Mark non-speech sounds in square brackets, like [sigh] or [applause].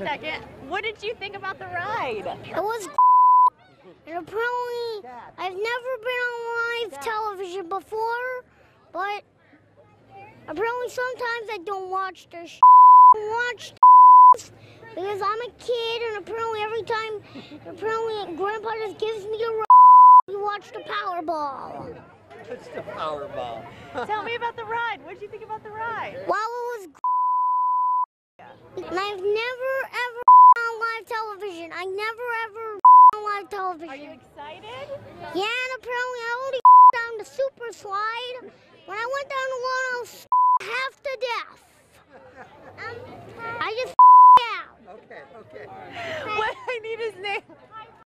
Second, what did you think about the ride? It was [laughs] and apparently I've never been on live television before, but apparently sometimes I don't watch the sh- [laughs] watch because I'm a kid and apparently every time apparently grandpa just gives me a you watch the Powerball. It's the Powerball. [laughs] Tell me about the ride. What did you think about the ride? Wow, it was and I've never ever on live television. I never ever on live Are you excited? Yeah, and apparently I only [laughs] down the super slide. When I went down the one, I was [laughs] half to death. Um, [laughs] I just out. Okay, okay. What I need his name.